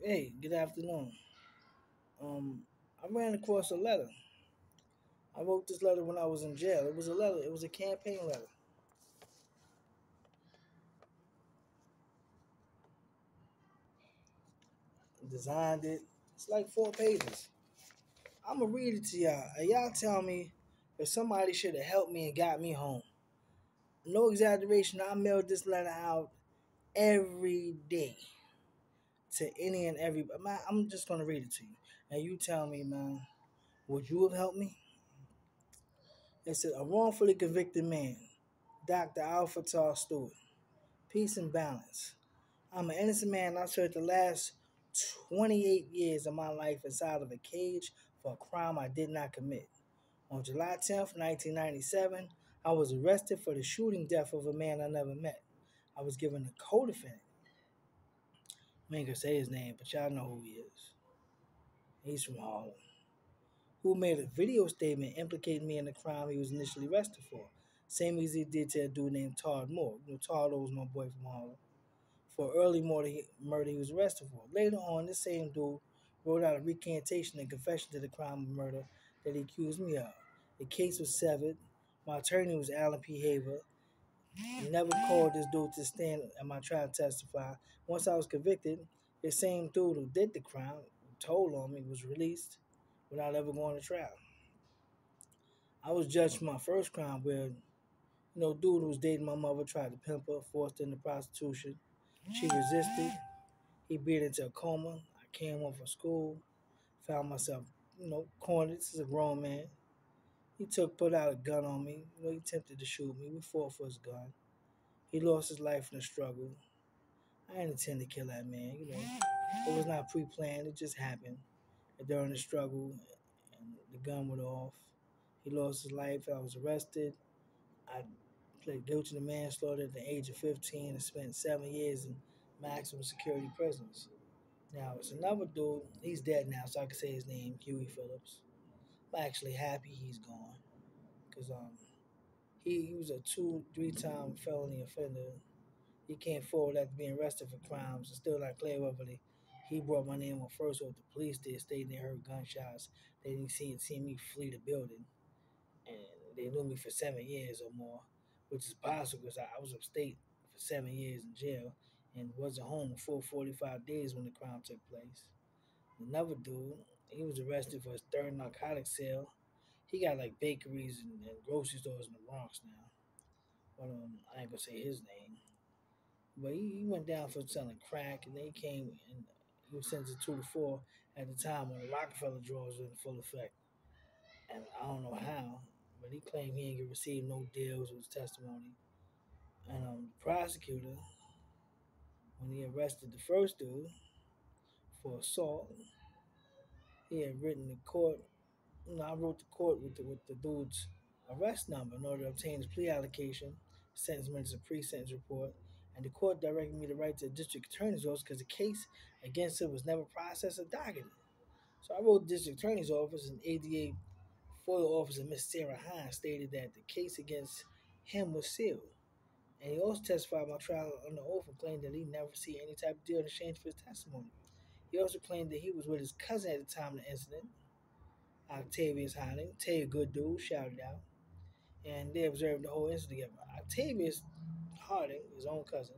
Hey, good afternoon. Um, I ran across a letter. I wrote this letter when I was in jail. It was a letter. It was a campaign letter. Designed it. It's like four pages. I'm gonna read it to y'all. And y'all tell me if somebody should have helped me and got me home. No exaggeration. I mailed this letter out every day to any and every. Man, I'm just gonna read it to you, and you tell me, man, would you have helped me? It said a wrongfully convicted man, Dr. Alphatar Stewart. Peace and balance. I'm an innocent man. I served the last 28 years of my life inside of a cage for a crime I did not commit. On July 10th, 1997, I was arrested for the shooting death of a man I never met. I was given a co-defendant. I ain't gonna say his name, but y'all know who he is. He's from Harlem. Who made a video statement implicating me in the crime he was initially arrested for. Same as he did to a dude named Todd Moore. You know, Todd was my boy from Harlem. For early murder, murder he was arrested for. Later on, this same dude wrote out a recantation and confession to the crime of murder that he accused me of. The case was severed. My attorney was Alan P. Haver. Never called this dude to stand at my trial to testify. Once I was convicted, the same dude who did the crime, told on me, was released without ever going to trial. I was judged for my first crime where, you know, dude who was dating my mother tried to pimp her, forced her into prostitution. She resisted. He beat into a coma. I came home from school, found myself, you know, cornered. This is a grown man. He took, put out a gun on me. You know, he attempted to shoot me. We fought for his gun. He lost his life in the struggle. I didn't intend to kill that man. You know, it was not pre-planned. It just happened. And during the struggle, and the gun went off. He lost his life. I was arrested. I pled guilty to manslaughter at the age of 15 and spent seven years in maximum security prisons. Now, it's another dude. He's dead now, so I can say his name, Huey Phillips. I'm actually happy he's gone because um, he, he was a two, three time felony offender. He came forward after being arrested for crimes and still not clear whether they, he brought my name on first or the police did, stating they heard gunshots. They didn't see, see me flee the building. And they knew me for seven years or more, which is possible because I, I was upstate for seven years in jail and wasn't home for 45 days when the crime took place. Another dude, he was arrested for his third narcotic sale. He got like bakeries and, and grocery stores in the Bronx now. But um, I ain't gonna say his name. But he, he went down for selling crack, and they came and he was sentenced to two to four at the time when the Rockefeller draws were in full effect. And I don't know how, but he claimed he ain't received no deals with his testimony. And um, the prosecutor, when he arrested the first dude for assault, he had written the court. You know, I wrote the court with the, with the dude's arrest number in order to obtain his plea allocution, sentence minutes, a pre-sentence report, and the court directed me to write to the district attorney's office because the case against him was never processed or docketed. So I wrote the district attorney's office, and ADA FOIL officer Miss Sarah Hines stated that the case against him was sealed. And he also testified my trial under oath and claimed that he never see any type of deal in exchange for his testimony. He also claimed that he was with his cousin at the time of the incident, Octavius Harding. Tell you, good dude, shouted out. And they observed the whole incident together. Octavius Harding, his own cousin,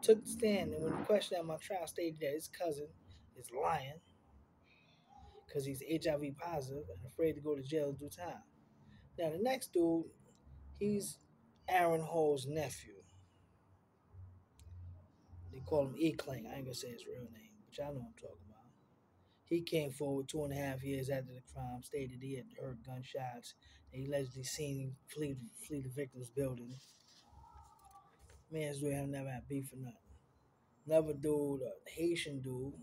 took the stand and when questioned at my trial stated that his cousin is lying because he's HIV positive and afraid to go to jail due time. Now the next dude, he's Aaron Hall's nephew. They call him E Kling. I ain't gonna say his real name, y'all know I'm talking about. He came forward two and a half years after the crime, stated he had heard gunshots. And he allegedly seen him flee, flee the victim's building. Man's dude have never had beef or nothing. Another dude, a Haitian dude,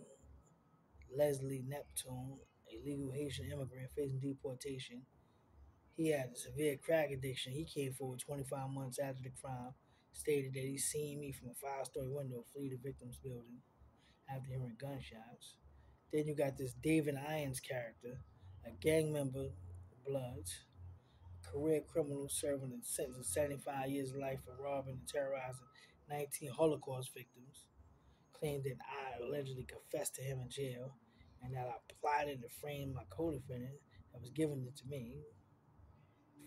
Leslie Neptune, a legal Haitian immigrant facing deportation. He had a severe crack addiction. He came forward 25 months after the crime, stated that he seen me from a five-story window flee the victim's building after hearing gunshots. Then you got this David Irons character, a gang member, Bloods, career criminal serving a sentence of 75 years of life for robbing and terrorizing 19 Holocaust victims. Claimed that I allegedly confessed to him in jail, and that I plotted to frame my co-defendant that was giving it to me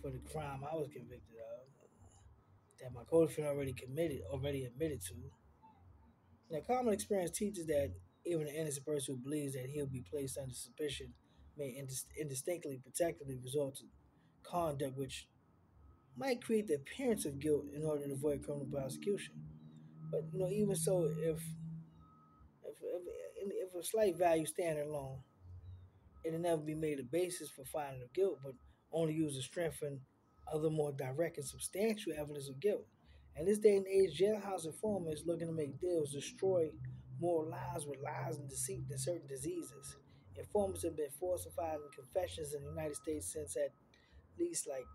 for the crime I was convicted of, that my co-defendant already committed, already admitted to. Now, common experience teaches that even an innocent person who believes that he'll be placed under suspicion may indis- indistinctly, protectively result to conduct which might create the appearance of guilt in order to avoid criminal prosecution. But you know, even so, if if if, if a slight value standing alone, it'll never be made a basis for finding of guilt, but only used to strengthen other more direct and substantial evidence of guilt. In this day and age, jailhouse informers looking to make deals destroy more lives with lies and deceit than certain diseases. Informants have been falsifying confessions in the United States since at least like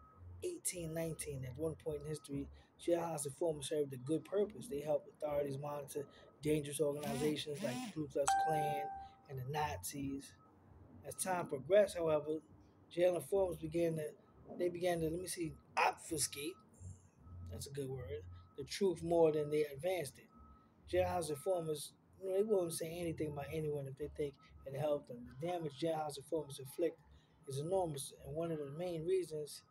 1819. At one point in history, jailhouse informers served a good purpose. They helped authorities monitor dangerous organizations like the Ku Klux Klan and the Nazis. As time progressed, however, jail informants began to they began to let me see obfuscate. That's a good word. The truth more than they advanced it. Jailhouse informers, they won't say anything about anyone if they think it helped them. The damage jailhouse informers inflict is enormous, and one of the main reasons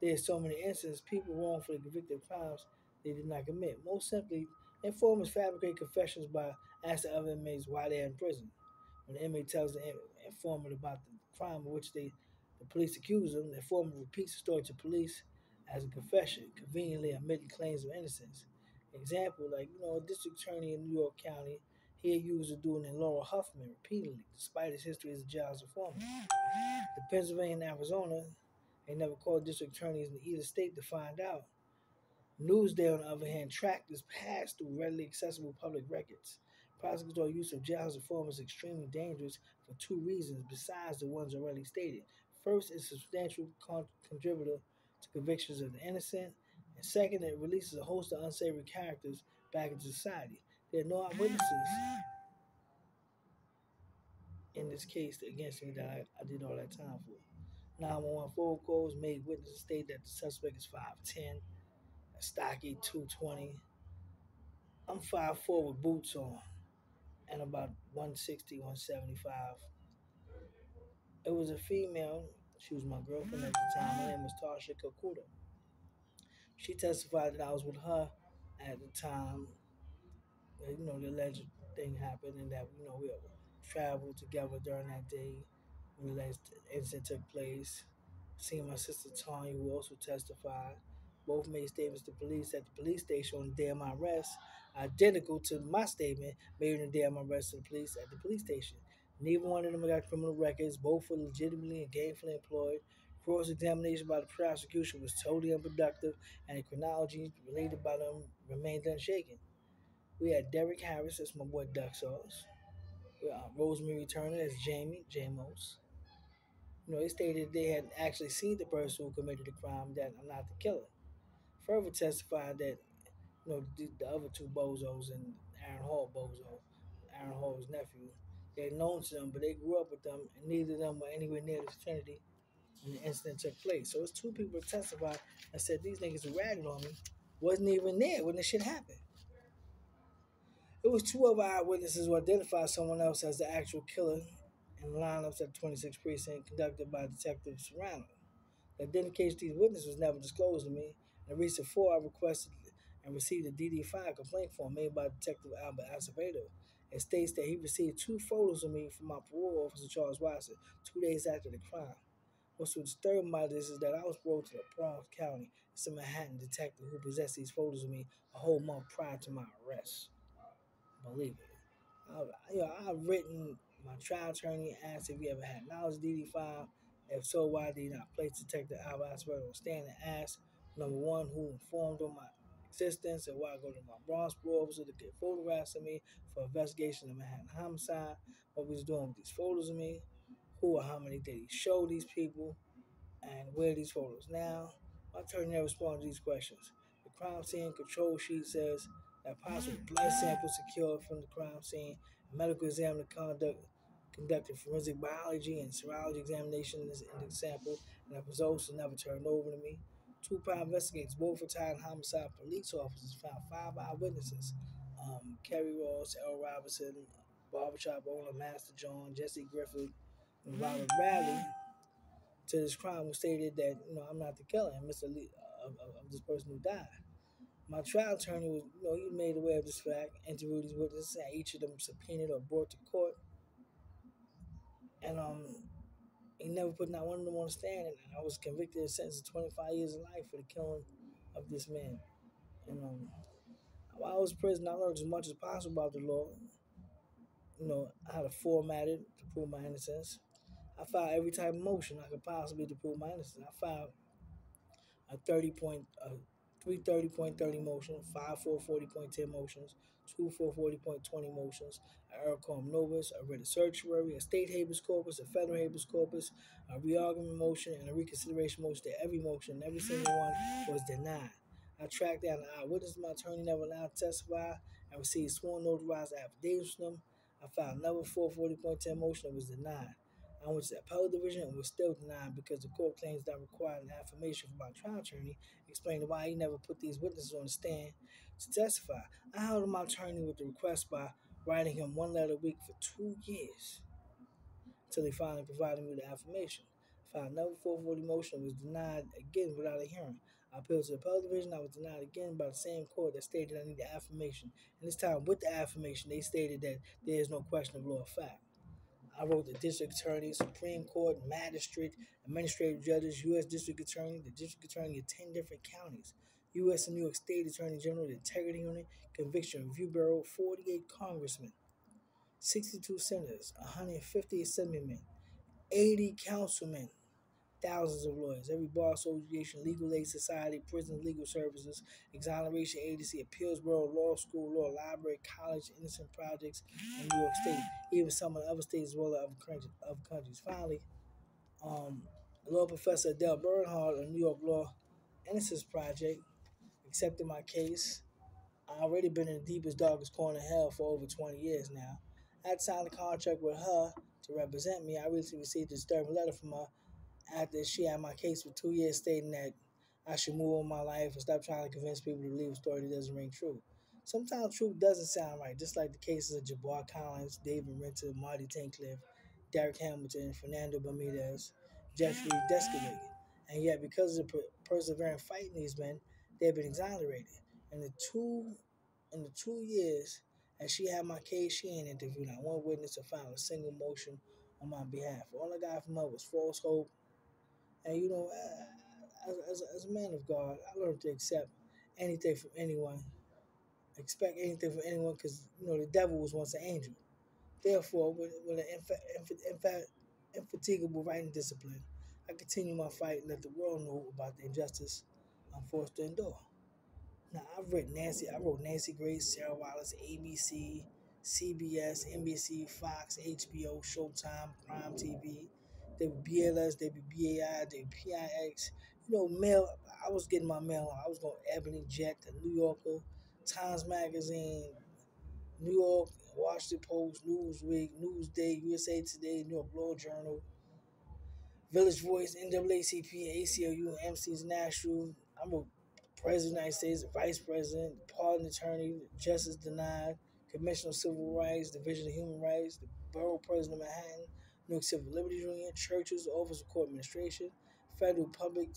there's so many instances people wrongfully convicted of crimes they did not commit. Most simply, informers fabricate confessions by asking other inmates why they're in prison. When the inmate tells the informant about the crime of which they the police accuse them, the informant repeats the story to police as a confession, conveniently omitting claims of innocence. Example, like, you know, a district attorney in New York County, he accused of doing it Laura Huffman repeatedly, despite his history as a jailhouse informant. The Pennsylvania and Arizona, they never called district attorneys in either state to find out. Newsday, on the other hand, tracked this past through readily accessible public records. Prosecutorial use of jailhouse informers is extremely dangerous for two reasons besides the ones already stated. First, it's a substantial con- contributor to convictions of the innocent, and second, it releases a host of unsavory characters back into society. There are no eyewitnesses in this case against me that I, I did all that time for. 911 phone calls made witnesses state that the suspect is 5'10, stocky 220. I'm 5'4 with boots on and about 160, 175. It was a female. She was my girlfriend at the time. Her name was Tasha Kakuta. She testified that I was with her at the time. You know, the alleged thing happened and that, you know, we traveled together during that day when the alleged incident took place. Seeing my sister Tanya, who also testified. Both made statements to police at the police station on the day of my arrest, identical to my statement made on the day of my arrest to the police at the police station. Neither one of them got criminal records. Both were legitimately and gainfully employed. Cross examination by the prosecution was totally unproductive, and the chronology related by them remained unshaken. We had Derek Harris as my boy Duck Sauce. Had uh, Rosemary Turner as Jamie, Jamos. You know, they stated they had actually seen the person who committed the crime, that I'm not the killer. Further testified that, you know, the, the other two bozos and Aaron Hall bozo, Aaron Hall's nephew, they had known to them, but they grew up with them, and neither of them were anywhere near the vicinity when the incident took place. So it's two people testified and said these niggas who ratted on me wasn't even there when the shit happened. It was two of our eyewitnesses who identified someone else as the actual killer in lineups at the 26th precinct conducted by Detective Serrano. The identification of these witnesses was never disclosed to me. In recent FOIL, I requested and received a DD5 complaint form made by Detective Albert Acevedo. It states that he received two photos of me from my parole officer, Charles Watson, two days after the crime. What's disturbing about this is that I was brought to the Bronx County. It's a Manhattan detective who possessed these photos of me a whole month prior to my arrest. Believe it. I, you know, I've written my trial attorney asked if he ever had knowledge of DD5. If so, why did he not place Detective Albert Acevedo on stand and ask, number one, who informed on my existence and why I go to my Bronx officer to get photographs of me for investigation of Manhattan homicide, what was doing with these photos of me, who or how many did he show these people, and where these photos now. My attorney never responded to these questions. The crime scene control sheet says that possible blood samples secured from the crime scene, medical examiner conduct, conducted forensic biology and serology examinations in the sample, and the results were never turned over to me. Two private investigators, both retired homicide police officers, found five eyewitnesses. Um, Kerry Ross, L. Robinson, barbershop owner Master John, Jesse Griffith, and Robert Bradley to this crime who stated that, you know, I'm not the killer, I'm Mr. Lee, of, of, this person who died. My trial attorney was, you know, he made aware of this fact, interviewed these witnesses, and each of them subpoenaed or brought to court. And um, he never put not one of them on the stand, and I was convicted and sentenced to 25 years of life for the killing of this man. And um, while I was in prison, I learned as much as possible about the law. You know, how to format it to prove my innocence. I filed every type of motion I could possibly to prove my innocence. I filed a 30 point, uh, 330.30 motion, 5440.10 motions, 2440.20 motions, a coram nobis, a writ of certiorari, a state habeas corpus, a federal habeas corpus, a reargument motion, and a reconsideration motion to every motion. Every single one was denied. I tracked down the eyewitness. My attorney never allowed to testify. I received sworn notarized affidavits from them. I filed another 440.10 motion that was denied. I went to the appellate division and was still denied because the court claims that required an affirmation from my trial attorney explaining why he never put these witnesses on the stand to testify. I held my attorney with the request by writing him one letter a week for two years until he finally provided me the affirmation. Filed another 440 motion was denied again without a hearing. I appealed to the appellate division. I was denied again by the same court that stated I need the affirmation. And this time, with the affirmation, they stated that there is no question of law or fact. I wrote the district attorney, Supreme Court, magistrate, administrative judges, U.S. district attorney, the district attorney of 10 different counties, U.S. and New York State Attorney General, the Integrity Unit, Conviction Review Bureau, 48 congressmen, 62 senators, 150 assemblymen, 80 councilmen, thousands of lawyers, every bar association, legal aid society, prison legal services, exoneration agency, appeals bureau, law school, law library, college, innocent projects in New York State, even some of the other states as well as other countries. Finally, um, law professor Adele Bernhard of New York Law Innocence Project accepted my case. I've already been in the deepest, darkest corner of hell for over 20 years now. I had signed a contract with her to represent me. I recently received a disturbing letter from her after she had my case for two years, stating that I should move on my life and stop trying to convince people to believe a story that doesn't ring true. Sometimes truth doesn't sound right, just like the cases of Jabbar Collins, David Ranta, Marty Tankleff, Derek Hamilton, Fernando Bermudez, Jeffrey Deskovic. And yet, because of the persevering fight in these men, they've been exonerated. In the two, in the two years that she had my case, she ain't interviewed not one witness or filed a single motion on my behalf. All I got from her was false hope and you know, uh, as, as, as a man of God, I learned to accept anything from anyone, expect anything from anyone, because you know the devil was once an angel. Therefore, with, with an infa- infatigable writing discipline, I continue my fight and let the world know about the injustice I'm forced to endure. Now, I've written Nancy, I wrote Nancy Grace, Sarah Wallace, ABC, CBS, NBC, Fox, HBO, Showtime, Prime TV, they were BLS, they be BAI, they be PIX. You know, mail. I was getting my mail. I was going Ebony Jet, the New Yorker, Times Magazine, New York, Washington Post, Newsweek, Newsday, USA Today, New York Law Journal, Village Voice, NAACP, ACLU, MC's National. I'm a president of the United States, vice president, pardon attorney, justice denied, commissioner of civil rights, division of human rights, the borough president of Manhattan, New York Civil Liberties Union, churches, Office of Court Administration, Federal Public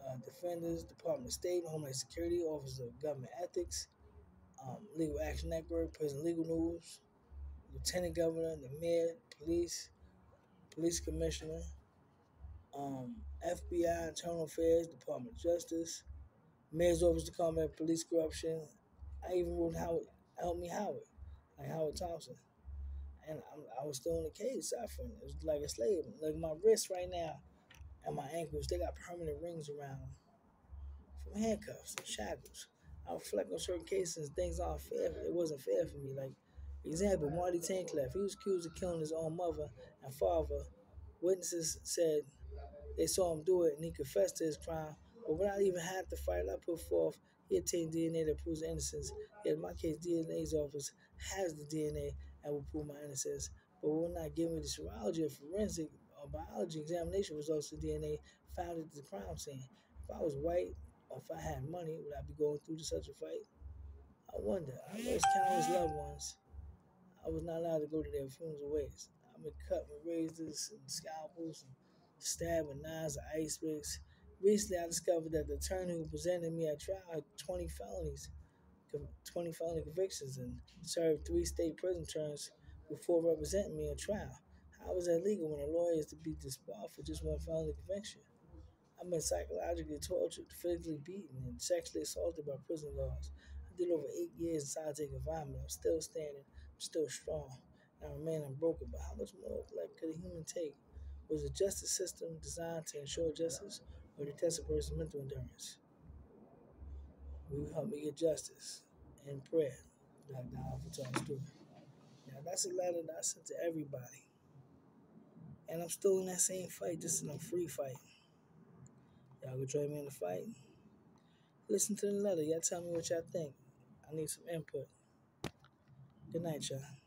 uh, Defenders, Department of State, Homeland Security, Office of Government Ethics, um, Legal Action Network, Prison Legal News, Lieutenant Governor, the Mayor, Police, Police Commissioner, um, FBI, Internal Affairs, Department of Justice, Mayor's Office to Combat Police Corruption. I even wrote Howard, Help Me Howard, like Howard Thompson and I, I was still in the cage suffering. It was like a slave. Like my wrists right now and my ankles, they got permanent rings around from handcuffs and shackles. I reflect on certain cases, and things aren't fair. It wasn't fair for me. Like, example, Marty Tankleff, he was accused of killing his own mother and father. Witnesses said they saw him do it and he confessed to his crime. But without even having to fight I put forth, he obtained DNA that proves innocence. Yet in my case, DNA's office has the DNA that will prove my innocence, but will not give me the serology or forensic or biology examination results of DNA found at the crime scene. If I was white or if I had money, would I be going through such a fight? I wonder. I lost countless loved ones. I I was not allowed to go to their funerals or. I've been cut with razors and scalpels and stabbed with knives and ice picks. Recently, I discovered that the attorney who presented me at trial had 20 felonies, 20 felony convictions, and served three state prison terms before representing me at trial. How is that legal when a lawyer is to be disbarred for just one felony conviction? I've been psychologically tortured, physically beaten, and sexually assaulted by prison guards. I did over eight years in solitary confinement. I'm still standing. I'm still strong. I remain unbroken. But how much more life could a human take? Was the justice system designed to ensure justice or to test a person's mental endurance? Will you help me get justice in prayer? Dr. Alpha Stewart. Now, that's a letter that I sent to everybody. And I'm still in that same fight, just in a free fight. Y'all can join me in the fight. Listen to the letter. Y'all tell me what y'all think. I need some input. Good night, y'all.